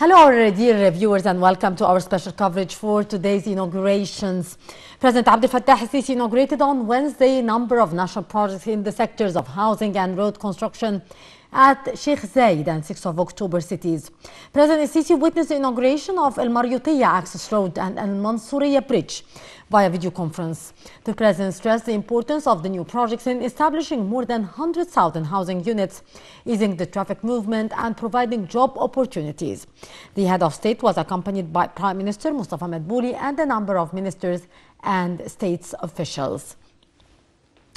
Hello, our dear viewers, and welcome to our special coverage for today's inaugurations. President Abdel Fattah al-Sisi inaugurated on Wednesday a number of national projects in the sectors of housing and road construction at Sheikh Zayed and 6th of October cities. President Sisi witnessed the inauguration of El Mariotia Access Road and El Mansouriya Bridge via video conference. The president stressed the importance of the new projects in establishing more than 100,000 housing units, easing the traffic movement and providing job opportunities. The head of state was accompanied by Prime Minister Mustafa Madbouli and a number of ministers and states officials.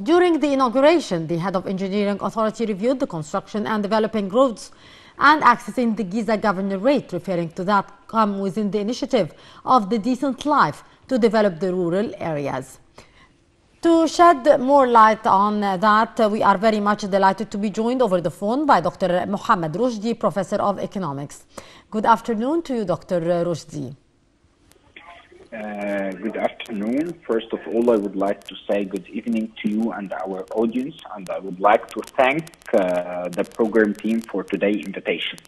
During the inauguration, the head of engineering authority reviewed the construction and developing roads and accessing the Giza governorate, referring to that come within the initiative of the decent life to develop the rural areas. To shed more light on that, we are very much delighted to be joined over the phone by Dr. Mohammed Rushdi, Professor of Economics. Good afternoon to you, Dr. Rushdi. Uh, good afternoon. First of all, I would like to say good evening to you and our audience, and I would like to thank uh, the program team for today's invitation.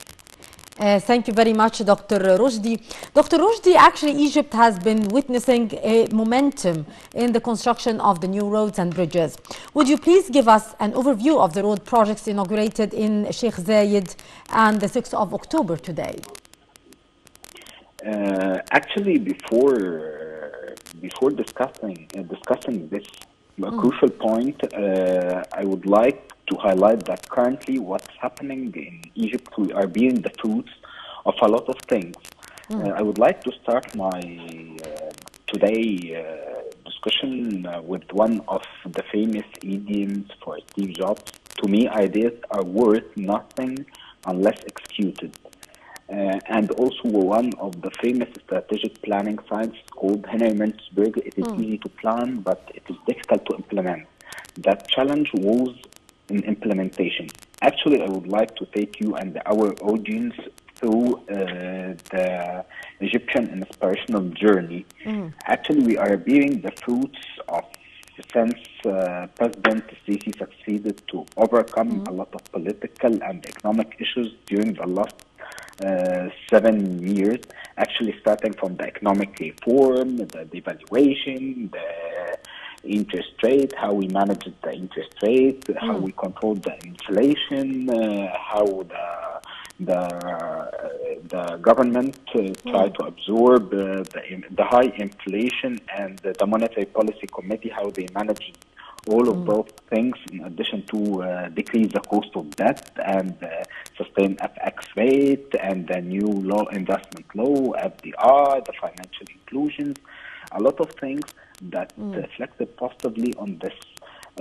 Uh, thank you very much, Dr. Rushdi. Dr. Rushdi, actually, Egypt has been witnessing a momentum in the construction of the new roads and bridges. Would you please give us an overview of the road projects inaugurated in Sheikh Zayed and the 6th of October today? Uh, actually, before before discussing uh, discussing this mm. crucial point, uh, I would like to highlight that currently what's happening in Egypt, we are being the fruits of a lot of things. Mm. I would like to start my today discussion with one of the famous idioms for Steve Jobs. To me, ideas are worth nothing unless executed. Uh, and also one of the famous strategic planning sites called Henry Mintzberg. It is mm. easy to plan, but it is difficult to implement. That challenge was in implementation. Actually, I would like to take you and our audience through uh, the Egyptian inspirational journey. Mm. Actually, we are bearing the fruits of since uh, President Sisi succeeded to overcome mm. a lot of political and economic issues during the last seven years, actually starting from the economic reform, the devaluation, the interest rate, how we managed the interest rate, mm. how we controlled the inflation, uh, how the the uh, the government uh, try mm. to absorb uh, the the high inflation and the monetary policy committee how they managed all of mm. those things in addition to uh, decrease the cost of debt and uh, sustain FX rate and the new law investment law, FDR, the financial inclusions, a lot of things that mm. reflected positively on this.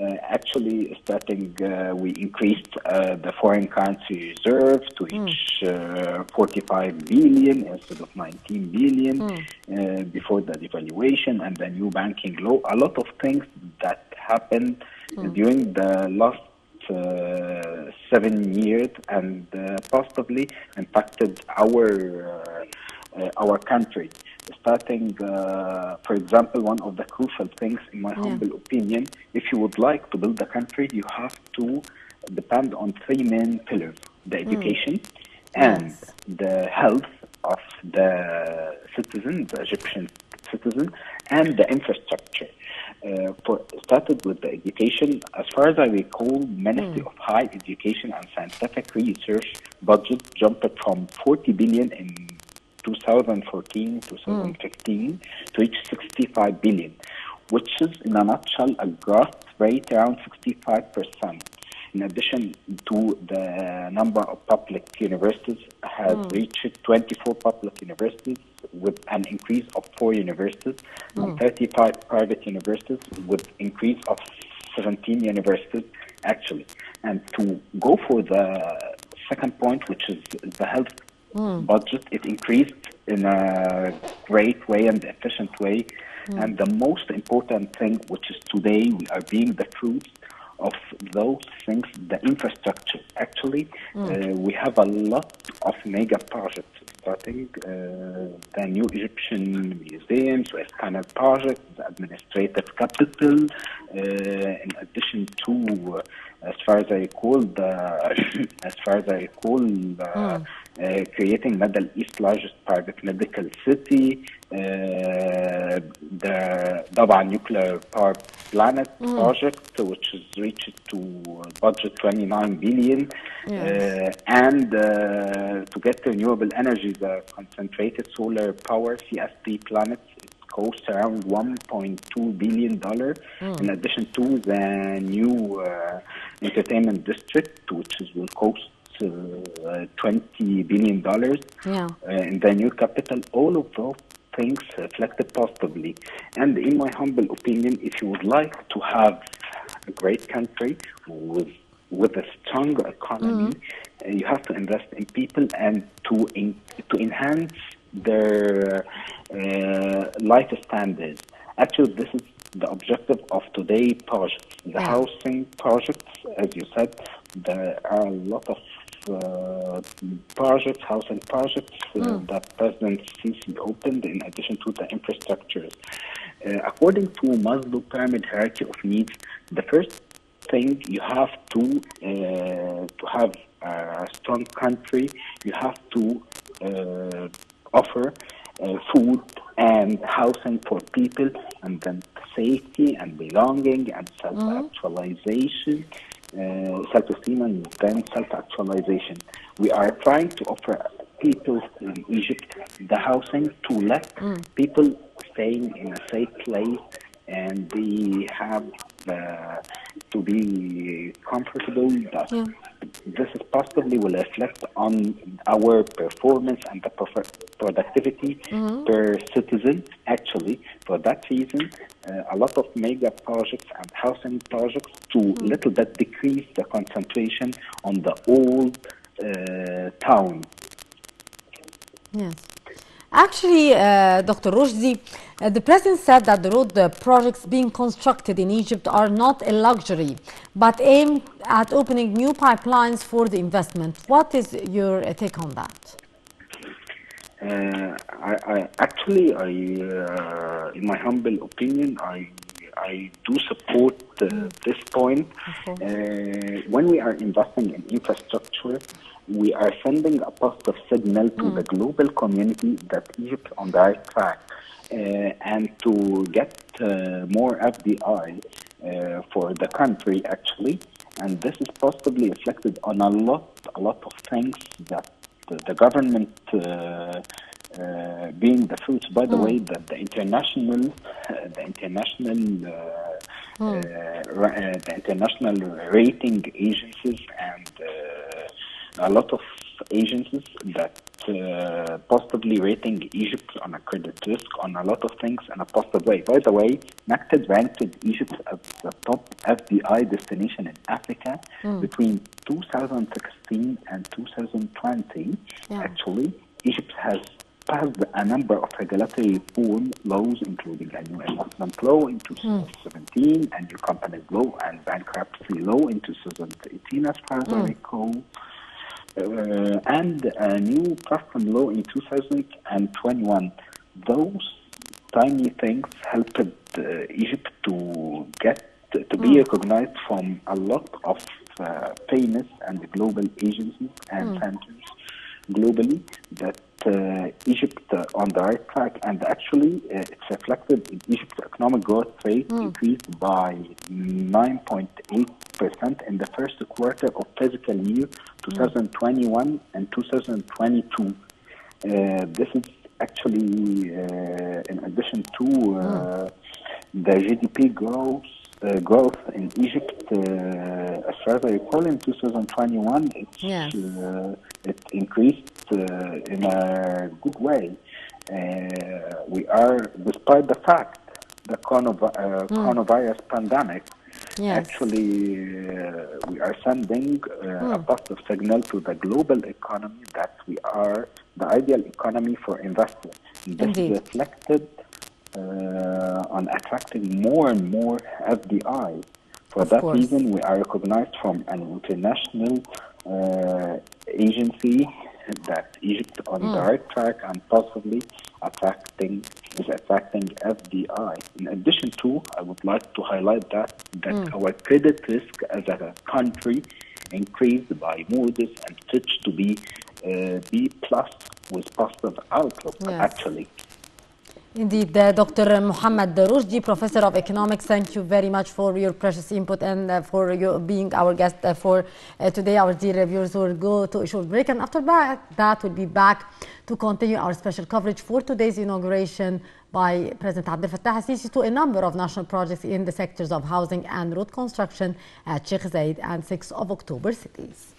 Uh, actually, starting, uh, we increased uh, the foreign currency reserve to mm. reach mm. 45 billion instead of 19 billion mm. before the devaluation and the new banking law. A lot of things that happened mm. during the last uh, seven years and uh, possibly impacted our uh, our country. Starting, for example, one of the crucial things, in my yeah. humble opinion, if you would like to build a country, you have to depend on three main pillars: the mm. education mm. and yes. the health of the citizen, the Egyptian citizen, and the infrastructure uh, for, started with the education. As far as I recall, Ministry mm. of High Education and Scientific Research budget jumped from 40 billion in 2014 2015 mm. to reach 65 billion, which is in a nutshell a growth rate around 65 percent in addition to the number of public universities has mm. reached 24 public universities with an increase of four universities mm. and 35 private universities with increase of 17 universities actually. And to go for the second point, which is the health mm. budget, it increased in a great way and efficient way. Mm. And the most important thing, which is today we are being the fruits of those things, the infrastructure. Actually, mm. uh, we have a lot of mega projects starting. Uh, the new Egyptian museums, Canal project, the administrative capital, uh, in addition to as far as I call uh, the, as far as I recall, uh, mm. uh, creating Middle East largest private medical city, uh, the Daba nuclear power planet mm. project, which has reached to budget 29 billion, yes. uh, and uh, to get renewable energy, the concentrated solar power CSP planets cost around 1.2 billion dollar in addition to the new uh, entertainment district which is, will cost uh, 20 billion dollars. Yeah. uh, in the new capital all of those things reflected positively. And in my humble opinion if you would like to have a great country with with a strong economy uh, you have to invest in people and to in, to enhance their uh, life standards. Actually, this is the objective of today's projects. The housing projects, as you said, there are a lot of uh, projects, housing projects uh, that President Sisi opened in addition to the infrastructures. Uh, according to Maslow pyramid hierarchy of needs, the first thing you have to uh, to have a strong country, you have to uh, offer uh, food and housing for people, and then safety and belonging and self-actualization, uh, self-esteem, and then self-actualization. We are trying to offer people in Egypt the housing to let people staying in a safe place and they have uh, to be comfortable that Yeah. this is possibly will reflect on our performance and the productivity per citizen. Actually, for that reason, uh, a lot of mega projects and housing projects to little bit decrease the concentration on the old uh, town. Yes. Actually, uh, Dr. Rushdi, uh, the president said that the road uh, projects being constructed in Egypt are not a luxury, but aim at opening new pipelines for the investment. What is your uh, take on that? Uh, I, I actually, I, uh, in my humble opinion, I, I do support uh, this point. course. Uh, when we are investing in infrastructure, we are sending a positive signal to the global community that Egypt is on the right track, uh, and to get uh, more FDI uh, for the country actually, and this is possibly reflected on a lot, a lot of things that the, the government uh, uh, being the fruits. By the way, that the international, uh, the international, uh, uh, ra- uh, the international rating agencies and uh, a lot of agencies that uh, possibly rating Egypt on a credit risk on a lot of things in a positive way. By the way, UNCTAD ranked Egypt as the top FDI destination in Africa between 2016 and 2020. Yeah. Actually, Egypt has passed a number of regulatory reform laws, including a new investment law in 2017, a new companies law and bankruptcy law in 2018, as far as I recall. Uh, and a new custom law in 2021. Those tiny things helped uh, Egypt to get to be recognized from a lot of uh, famous and global agencies and centers globally that uh, Egypt uh, on the right track. And actually uh, it's reflected in Egypt's economic growth rate increased by 9.8% in the first quarter of fiscal year 2021 and 2022. Uh, this is actually uh, in addition to uh, the GDP growth uh, growth in Egypt, uh, as far as I recall, in 2021, it's, Yes. uh, it increased uh, in a good way. Uh, we are, despite the fact the uh, coronavirus pandemic, Yes. actually uh, we are sending uh, a positive signal to the global economy that we are the ideal economy for investors. This Indeed. is reflected on attracting more and more FDI. For Of that course. reason, we are recognized from an international uh, agency that Egypt on the right track and possibly attracting is affecting FDI. In addition to, I would like to highlight that that our credit risk as a country increased by Moody's and Fitch to be uh, B plus with positive outlook. Yes. Actually, Indeed, uh, Dr. Muhammad Rushdi, Professor of Economics, thank you very much for your precious input and uh, for being our guest uh, for uh, today. Our dear viewers will go to a short break, and after that, that we'll be back to continue our special coverage for today's inauguration by President Abdel Fattah al-Sisi to a number of national projects in the sectors of housing and road construction at Sheikh Zayed and 6 of October cities.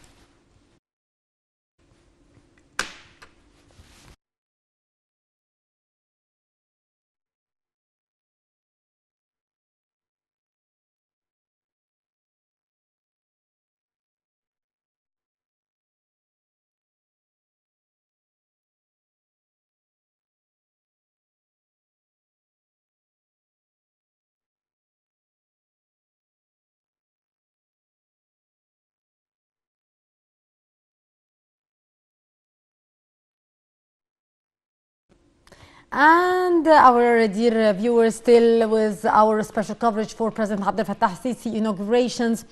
And our dear viewers, still with our special coverage for President Abdel Fattah al-Sisi inaugurations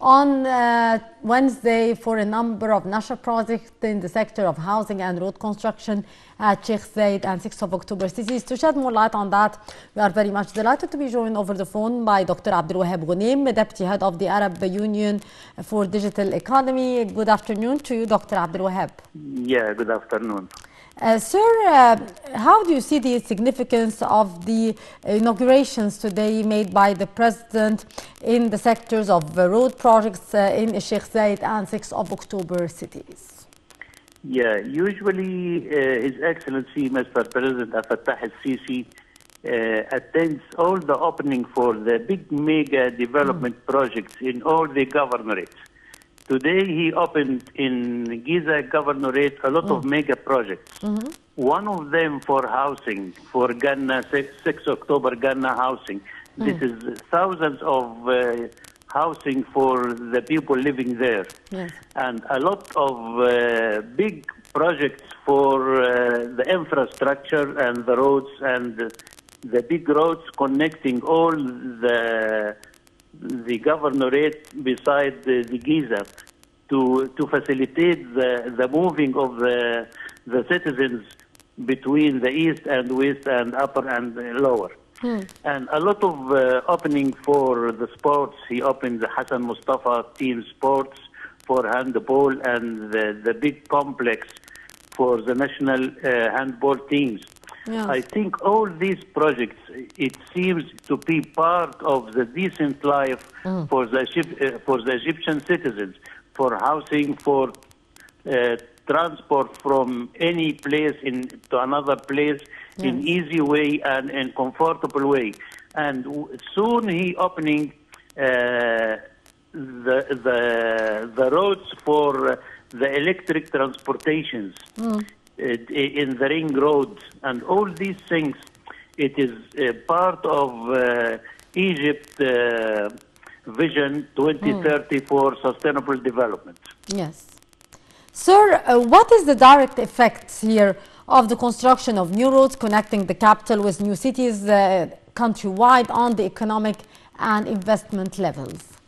on uh, Wednesday for a number of national projects in the sector of housing and road construction at Sheikh Zayed and 6th of October cities. To shed more light on that, we are very much delighted to be joined over the phone by Dr. Abdul Wahab Ghunaim, Deputy Head of the Arab Union for Digital Economy. Good afternoon to you, Dr. Abdul Wahab. Yeah, good afternoon. Uh, sir, uh, how do you see the significance of the inaugurations today made by the President in the sectors of uh, road projects uh, in Sheikh Zayed and 6 of October cities? Yeah, usually uh, His Excellency Mr. President Fattah al-Sisi uh, attends all the opening for the big mega development projects in all the governorates. Today he opened in Giza Governorate a lot of mega projects. One of them for housing, for Ghana, 6, 6 October Ghana housing. This is thousands of uh, housing for the people living there. Yes. And a lot of uh, big projects for uh, the infrastructure and the roads and the big roads connecting all the the governorate beside the, the Giza to to facilitate the, the moving of the the citizens between the east and west and upper and lower. And a lot of uh, opening for the sports. He opened the Hassan Mustafa team sports for handball and the, the big complex for the national uh, handball teams. Yes. I think all these projects, it seems to be part of the decent life for the uh, for the Egyptian citizens, for housing, for uh, transport from any place in to another place in easy way and in comfortable way. And w- soon he opening uh, the the the roads for the electric transportations uh, in the ring road and all these things. It is uh, part of uh, Egypt uh, Vision 2030 for sustainable development. Yes. Sir, uh, what is the direct effects here of the construction of new roads connecting the capital with new cities uh, countrywide on the economic and investment levels?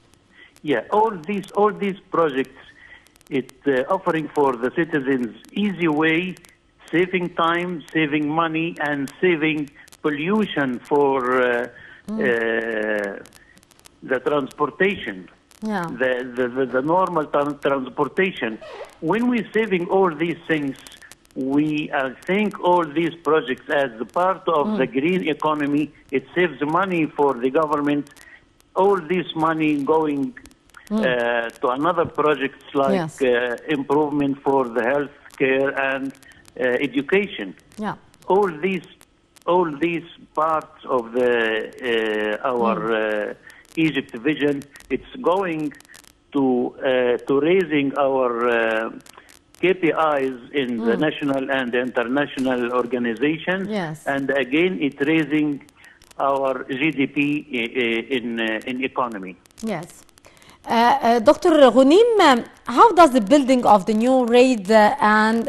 Yeah, all these all these projects, it uh, offering for the citizens easy way, saving time, saving money, and saving pollution for uh, uh, the transportation. Yeah. The, the, the, the normal tran- transportation. When we're saving all these things, we uh, think all these projects as the part of the green economy. It saves money for the government. All this money going uh, to another projects like Yes. uh, improvement for the health care and uh, education. Yeah. All these, all these parts of the uh, our uh, Egypt vision, it's going to uh, to raising our uh, KPIs in the national and international organizations, Yes. and again it raising our GDP in in economy. Yes. Uh, uh, Dr. Ghunim, um, how does the building of the new raid uh, and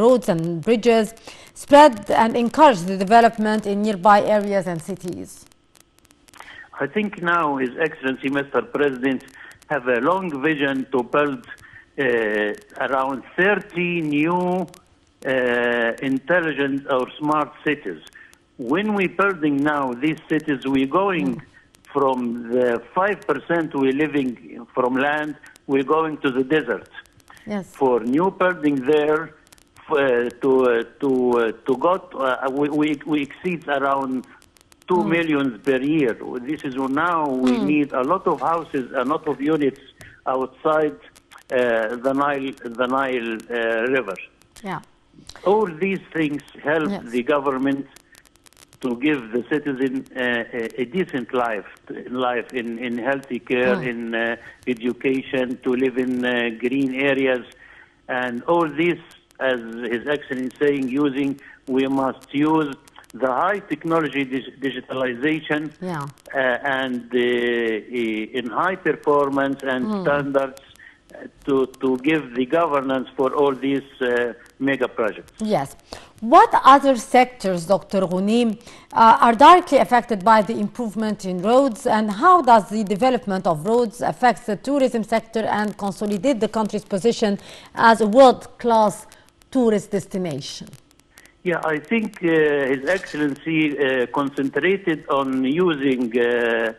roads and bridges spread and encourage the development in nearby areas and cities? I think now His Excellency Mr. President have a long vision to build around 30 new uh, intelligent or smart cities. When we're building now these cities, we're going from the 5% we're living from land, we're going to the desert. Yes. For new building there, uh, to uh, to uh, to got uh, we, we we exceed around two millions per year. This is now we need a lot of houses, a lot of units outside uh, the Nile the Nile uh, River. Yeah. All these things help Yes. the government to give the citizen uh, a, a decent life, life in, in healthy care, in uh, education, to live in uh, green areas, and all this, as His Excellency is saying, using we must use the high technology dig- digitalization Yeah. uh, and uh, uh, in high performance and standards uh, to to give the governance for all these uh, mega projects. Yes. What other sectors, Dr. Ghunim, uh, are directly affected by the improvement in roads and how does the development of roads affect the tourism sector and consolidate the country's position as a world-class tourist destination? Yeah, I think uh, His Excellency uh, concentrated on using uh,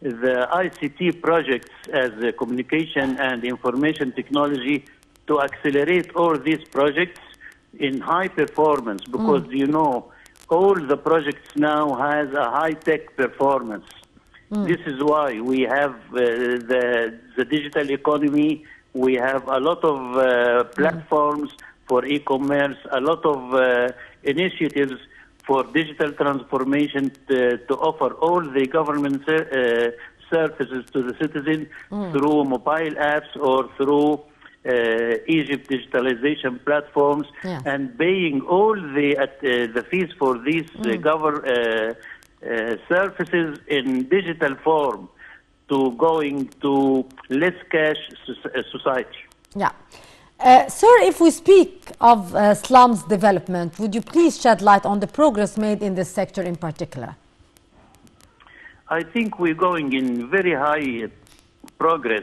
the ICT projects as a communication and information technology to accelerate all these projects in high performance because you know all the projects now has a high tech performance. This is why we have uh, the the digital economy. We have a lot of uh, platforms for e-commerce, a lot of uh, initiatives for digital transformation to, to offer all the government ser- uh, services to the citizen through mobile apps or through uh, Egypt digitalization platforms Yeah. and paying all the uh, the fees for these uh, uh, uh, services in digital form to going to less cash uh, society. Yeah. Uh, sir, if we speak of uh, slums development, would you please shed light on the progress made in this sector in particular? I think we're going in very high uh, progress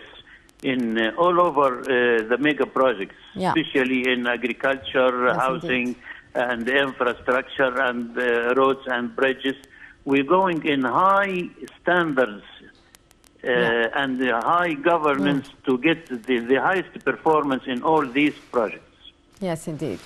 in uh, all over uh, the mega projects, Yeah. especially in agriculture, Yes, housing, and infrastructure, and uh, roads and bridges. We're going in high standards uh, Yeah. and uh, high governance to get the, the highest performance in all these projects. Yes, indeed.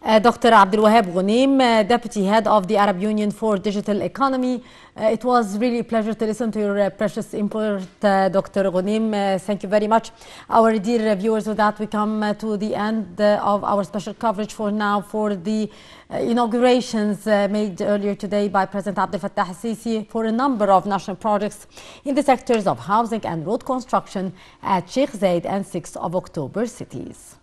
Uh, Dr. Abdul Wahab Ghunim, uh, Deputy Head of the Arab Union for Digital Economy. Uh, it was really a pleasure to listen to your uh, precious input, uh, Dr. Ghunim. Uh, thank you very much. Our dear viewers, with that we come to the end of our special coverage for now for the inaugurations made earlier today by President Abdel Fattah al-Sisi for a number of national projects in the sectors of housing and road construction at Sheikh Zayed and 6th of October cities.